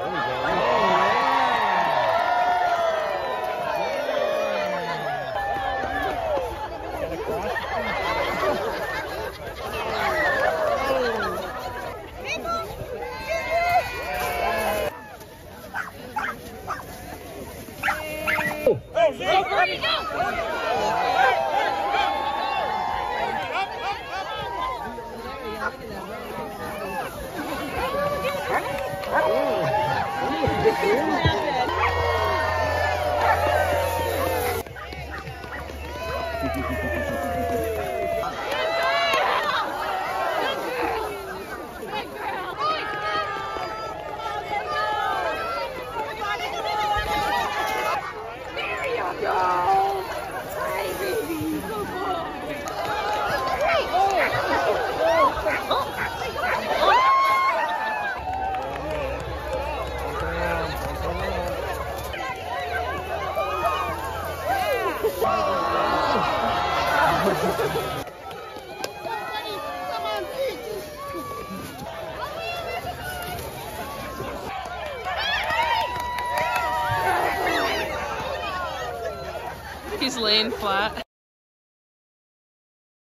Up, up, up. Yeah. He's laying flat.